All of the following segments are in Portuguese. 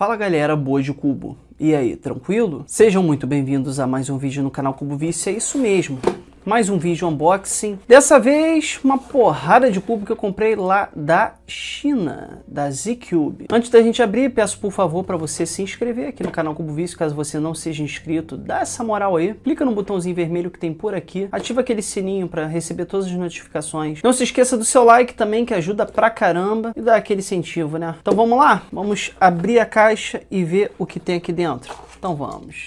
Fala galera boa de cubo, e aí, tranquilo? Sejam muito bem-vindos a mais um vídeo no canal Cubo Vício, é isso mesmo mais um vídeo unboxing. Dessa vez, uma porrada de cubo que eu comprei lá da China, da Z-Cube. Antes da gente abrir, peço por favor para você se inscrever aqui no canal Cubo Vício, caso você não seja inscrito, dá essa moral aí, clica no botãozinho vermelho que tem por aqui, ativa aquele sininho para receber todas as notificações. Não se esqueça do seu like também, que ajuda pra caramba e dá aquele incentivo, né? Então vamos lá, vamos abrir a caixa e ver o que tem aqui dentro. Então vamos.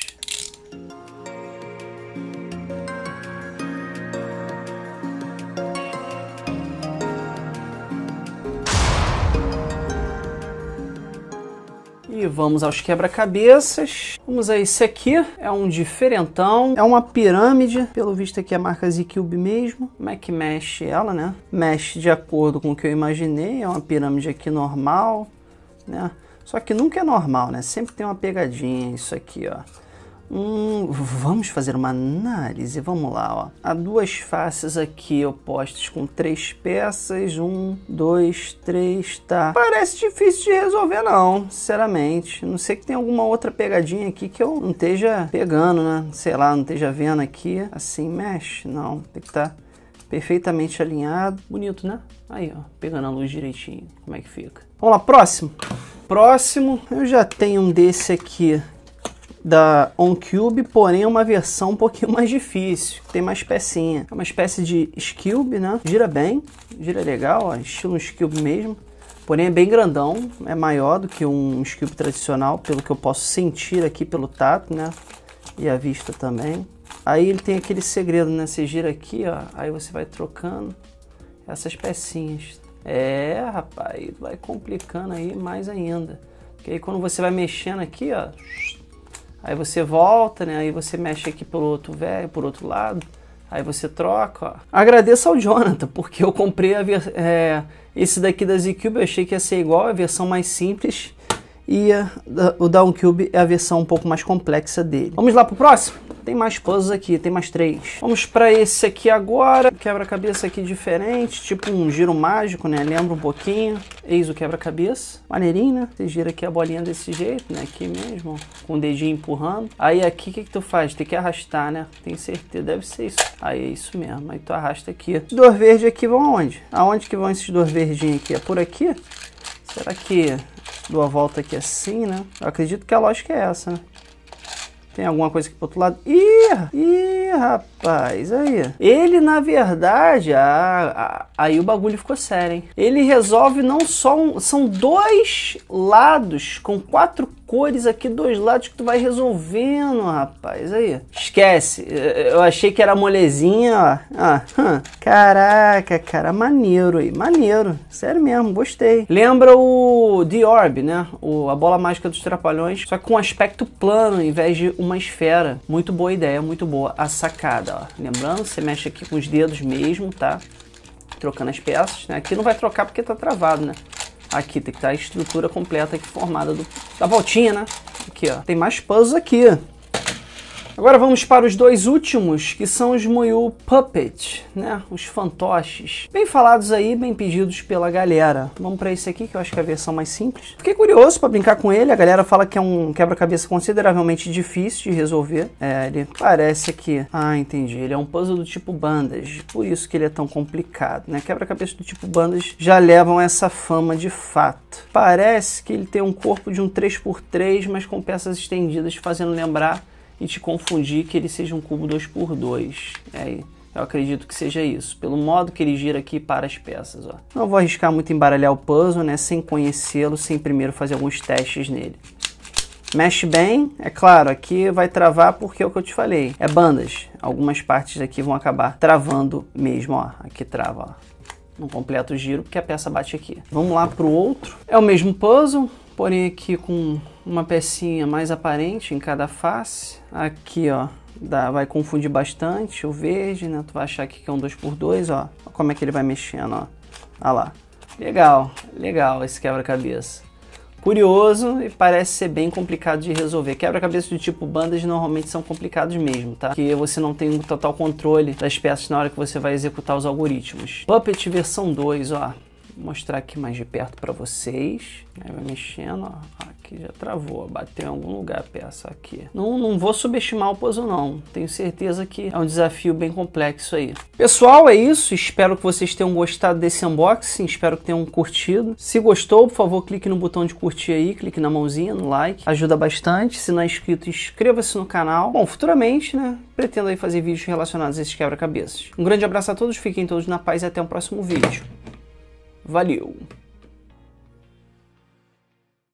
E vamos aos quebra-cabeças. Vamos a esse aqui, é um diferentão, é uma pirâmide, pelo visto aqui é a marca Z-Cube mesmo. Como é que mexe ela, né? Mexe de acordo com o que eu imaginei, é uma pirâmide aqui normal, né? Só que nunca é normal, né? Sempre tem uma pegadinha isso aqui, ó. Hum, vamos fazer uma análise. Vamos lá, ó. Há duas faces aqui opostas com três peças. Um, dois, três, tá. Parece difícil de resolver, não, sinceramente. Não sei que tem alguma outra pegadinha aqui que eu não esteja pegando, né? Sei lá, não esteja vendo aqui. Assim mexe? Não, tem que estar tá perfeitamente alinhado. Bonito, né? Aí, ó, pegando a luz direitinho. Como é que fica? Vamos lá, próximo. Próximo, eu já tenho um desse aqui da OnCube, porém é uma versão um pouquinho mais difícil, tem mais pecinha. É uma espécie de Skilb, né? Gira bem, gira legal, ó, estilo um mesmo. Porém é bem grandão, é maior do que um Skilb tradicional, pelo que eu posso sentir aqui pelo tato, né? E a vista também. Aí ele tem aquele segredo, né? Você gira aqui, ó, aí você vai trocando essas pecinhas. É, rapaz, vai complicando aí mais ainda. Porque aí quando você vai mexendo aqui, ó, Aí você volta, né? Aí você mexe aqui pelo outro velho, por outro lado. Aí você troca, ó. Agradeço ao Jonathan, porque eu comprei é, esse daqui da Z-Cube, eu achei que ia ser igual, a versão mais simples. E o Downcube é a versão um pouco mais complexa dele. Vamos lá pro próximo? Tem mais puzzles aqui, tem mais três. Vamos para esse aqui agora. Quebra-cabeça aqui diferente, tipo um giro mágico, né? Lembra um pouquinho. Eis o quebra-cabeça. Maneirinho, né? Você gira aqui a bolinha desse jeito, né? Aqui mesmo, com o dedinho empurrando. Aí aqui, o que, que tu faz? Tem que arrastar, né? Tem certeza, deve ser isso. Aí é isso mesmo. Aí tu arrasta aqui. Esses dois verdes aqui vão aonde? Aonde que vão esses dois verdinhos aqui? É por aqui? Será que dou a volta aqui assim, né? Eu acredito que a lógica é essa, né? Tem alguma coisa aqui pro outro lado? Ih, ih rapaz, aí. Ele, na verdade, a, aí o bagulho ficou sério, hein? Ele resolve não só um, São dois lados com quatro cores aqui, dois lados que tu vai resolvendo, rapaz. Aí, esquece. Eu achei que era molezinha, ó. Ah, hum. Caraca, cara, maneiro aí. Maneiro. Sério mesmo, gostei. Lembra o The Orb, né? O, a bola mágica dos trapalhões, só que com aspecto plano, em vez de uma esfera. Muito boa ideia, muito boa a sacada, ó. Lembrando, você mexe aqui com os dedos mesmo, tá? Trocando as peças, né? Aqui não vai trocar porque tá travado, né? Aqui tem que estar a estrutura completa aqui formada do, da voltinha, né? Aqui, ó. Tem mais puzzles aqui. Agora vamos para os dois últimos, que são os Moyu Puppet, né? Os fantoches. Bem falados aí, bem pedidos pela galera. Vamos para esse aqui, que eu acho que é a versão mais simples. Fiquei curioso para brincar com ele. A galera fala que é um quebra-cabeça consideravelmente difícil de resolver. É, ele parece aqui... Ah, entendi. Ele é um puzzle do tipo bandas. Por isso que ele é tão complicado, né? Quebra-cabeça do tipo bandas já levam essa fama de fato. Parece que ele tem um corpo de um 3x3, mas com peças estendidas, fazendo lembrar e te confundir que ele seja um cubo 2x2. É, eu acredito que seja isso, pelo modo que ele gira aqui para as peças. Ó. Não vou arriscar muito embaralhar o puzzle, né, sem conhecê-lo, sem primeiro fazer alguns testes nele. Mexe bem, é claro, aqui vai travar porque é o que eu te falei, é bandas. Algumas partes aqui vão acabar travando mesmo, ó, aqui trava, ó. Não completa o giro porque a peça bate aqui. Vamos lá para o outro. É o mesmo puzzle, porém aqui com uma pecinha mais aparente em cada face. Aqui, ó, dá, vai confundir bastante o verde, né? Tu vai achar que é um 2x2, ó. Olha como é que ele vai mexendo, ó. Olha lá. Legal, legal esse quebra-cabeça. Curioso e parece ser bem complicado de resolver. Quebra-cabeça do tipo bandas normalmente são complicados mesmo, tá? Porque você não tem um total controle das peças na hora que você vai executar os algoritmos. Puppet versão 2, ó. Mostrar aqui mais de perto para vocês. Aí vai mexendo, ó. Aqui já travou, bateu em algum lugar a peça aqui. Não, não vou subestimar o puzzle não, tenho certeza que é um desafio bem complexo aí. Pessoal, é isso, espero que vocês tenham gostado desse unboxing, espero que tenham curtido. Se gostou, por favor, clique no botão de curtir aí, clique na mãozinha, no like, ajuda bastante. Se não é inscrito, inscreva-se no canal. Bom, futuramente, né, pretendo aí fazer vídeos relacionados a esses quebra-cabeças. Um grande abraço a todos, fiquem todos na paz e até o próximo vídeo. Valeu!